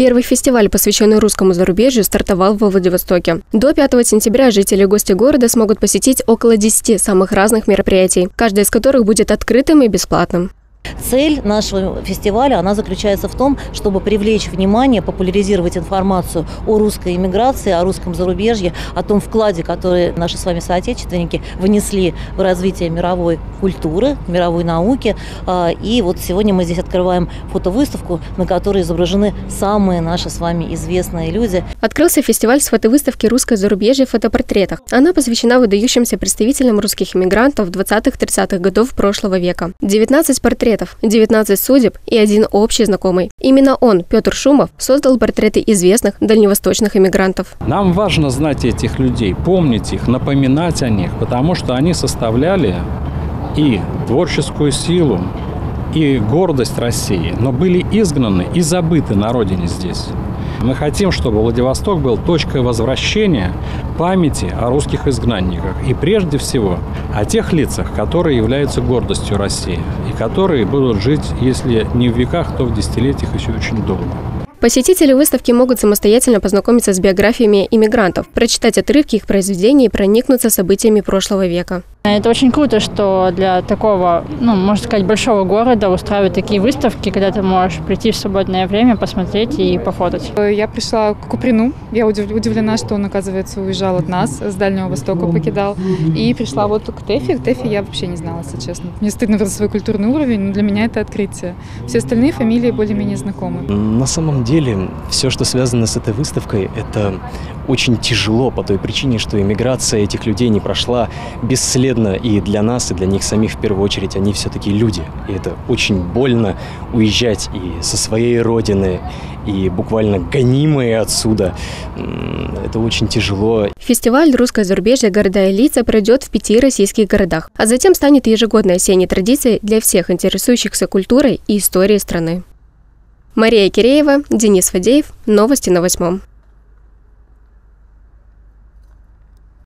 Первый фестиваль, посвященный русскому зарубежью, стартовал во Владивостоке. До 5 сентября жители и гости города смогут посетить около 10 самых разных мероприятий, каждое из которых будет открытым и бесплатным. Цель нашего фестиваля, она заключается в том, чтобы привлечь внимание, популяризировать информацию о русской иммиграции, о русском зарубежье, о том вкладе, который наши с вами соотечественники внесли в развитие мировой культуры, мировой науки. А, и вот сегодня мы здесь открываем фотовыставку, на которой изображены самые наши с вами известные люди. Открылся фестиваль с фотовыставки «Русское зарубежье в фотопортретах». Она посвящена выдающимся представителям русских иммигрантов 20-30-х годов прошлого века. 19 портретов портретов, 19 судеб и один общий знакомый. Именно он, Петр Шумов, создал портреты известных дальневосточных иммигрантов. Нам важно знать этих людей, помнить их, напоминать о них, потому что они составляли и творческую силу, и гордость России, но были изгнаны и забыты на родине здесь. Мы хотим, чтобы Владивосток был точкой возвращения памяти о русских изгнанниках и прежде всего о тех лицах, которые являются гордостью России и которые будут жить, если не в веках, то в десятилетиях еще очень долго. Посетители выставки могут самостоятельно познакомиться с биографиями иммигрантов, прочитать отрывки их произведений и проникнуться событиями прошлого века. Это очень круто, что для такого, ну, можно сказать, большого города устраивают такие выставки, когда ты можешь прийти в свободное время, посмотреть и пофотать. Я пришла к Куприну. Я удивлена, что он, оказывается, уезжал от нас, с Дальнего Востока покидал. И пришла вот к Тэфи. К Тэфи я вообще не знала, если честно. Мне стыдно за свой культурный уровень, но для меня это открытие. Все остальные фамилии более-менее знакомы. На самом деле, все, что связано с этой выставкой, это очень тяжело по той причине, что иммиграция этих людей не прошла бесследно и для нас, и для них самих в первую очередь. Они все-таки люди. И это очень больно уезжать и со своей родины, и буквально гонимые отсюда. Это очень тяжело. Фестиваль «Русское зарубежье. Города и лица» пройдет в пяти российских городах, а затем станет ежегодной осенней традицией для всех интересующихся культурой и историей страны. Мария Киреева, Денис Фадеев. Новости на восьмом.